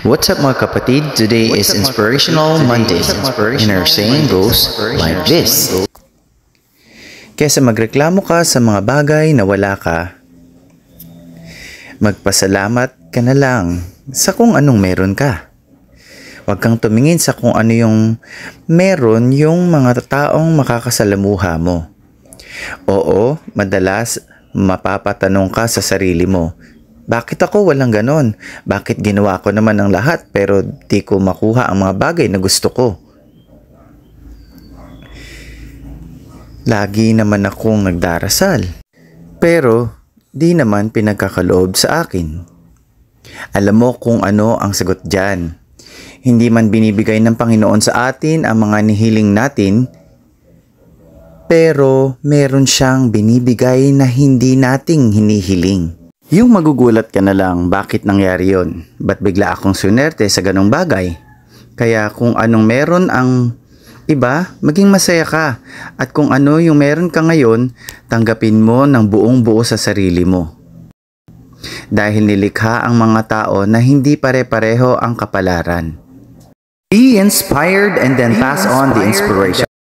What's up mga kapatid? Today is Inspirational Monday and our saying goes like this. Kesa magreklamo ka sa mga bagay na wala ka, magpasalamat ka na lang sa kung anong meron ka. Huwag kang tumingin sa kung ano yung meron yung mga taong makakasalamuha mo. Oo, madalas mapapatanong ka sa sarili mo, bakit ako walang ganon? Bakit ginawa ko naman ang lahat pero di ko makuha ang mga bagay na gusto ko? Lagi naman akong nagdarasal. Pero di naman pinagkakaloob sa akin. Alam mo kung ano ang sagot dyan. Hindi man binibigay ng Panginoon sa atin ang mga nihiling natin, pero meron siyang binibigay na hindi nating hinihiling. Yung magugulat ka na lang bakit nangyari yon. Ba't bigla akong sunerte sa ganong bagay? Kaya kung anong meron ang iba, maging masaya ka. At kung ano yung meron ka ngayon, tanggapin mo ng buong buo sa sarili mo. Dahil nilikha ang mga tao na hindi pare-pareho ang kapalaran. Be inspired and then pass on the inspiration.